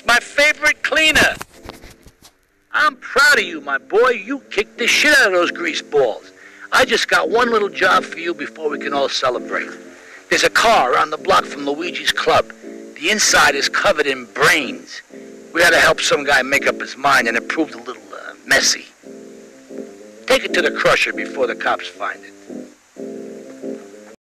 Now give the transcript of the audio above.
It's my favorite cleaner. I'm proud of you, my boy. You kicked the shit out of those grease balls. I just got one little job for you before we can all celebrate. There's a car around the block from Luigi's club. The inside is covered in brains. We had to help some guy make up his mind, and it proved a little uh, messy. Take it to the crusher before the cops find it.